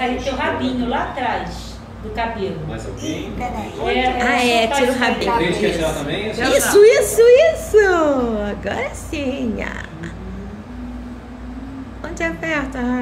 sair teu rabinho lá atrás do cabelo. Mais alguém? É, Ah, é, tira o rabinho. Isso. Isso, isso, isso! Agora sim! Onde aperta?